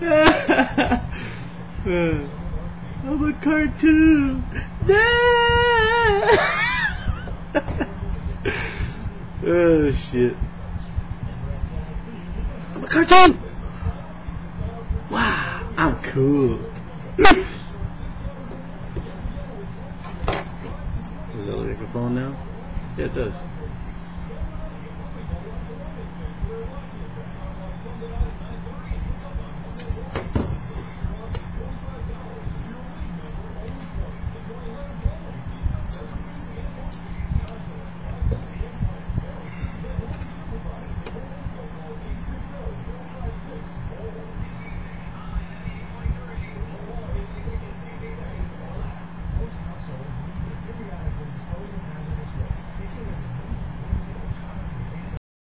I'm a cartoon. oh shit. I'm a cartoon. Wow, I'm cool. Does that look like a phone now? Yeah, it does.